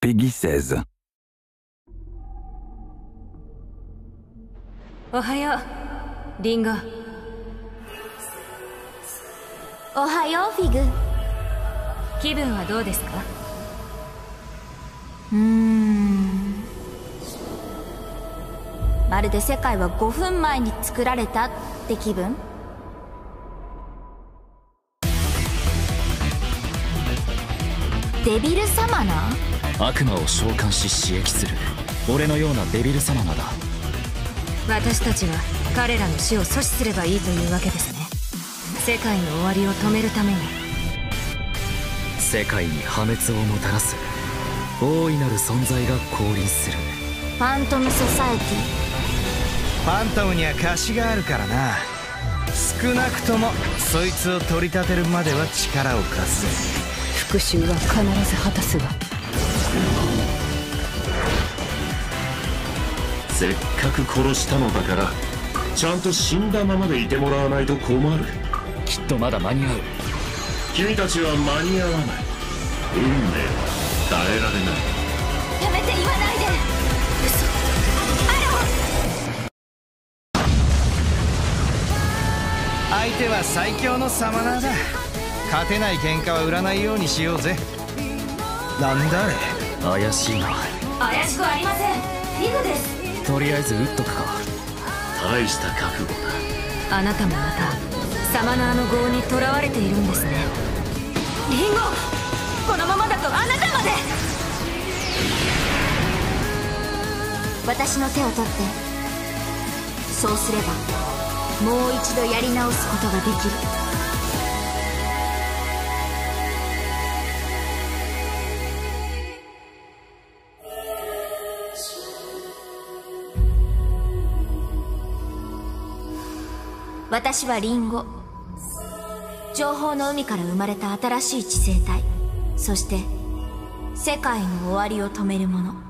Peggy 16. おはようリンゴ。おはようフィグ。気分はどうですか？うーん。まるで世界は5分前に作られたって気分？デビルサマナー悪魔を召喚し刺激する。俺のようなデビル様なだ。私たちは彼らの死を阻止すればいいというわけですね。世界の終わりを止めるために。世界に破滅をもたらす大いなる存在が降臨する。ファントム・ソサエテファントムには貸しがあるからな。少なくともそいつを取り立てるまでは力を貸す。復讐は必ず果たすわせっかく殺したのだからちゃんと死んだままでいてもらわないと困る。きっとまだ間に合う。君たちは間に合わない。運命は変えられない。ィやめて言わないで。嘘。相手は最強のサマナーだ。勝てない喧嘩は売らないようにしようぜ。なんだあれ怪しいな。怪しくありません。フィグです。とりあえず撃っとくか。大した覚悟だ。あなたもまたサマナーの業にとらわれているんですね。リンゴこのままだとあなたまで。私の手を取ってそうすればもう一度やり直すことができる私はリンゴ。情報の海から生まれた新しい知性体そして世界の終わりを止めるもの。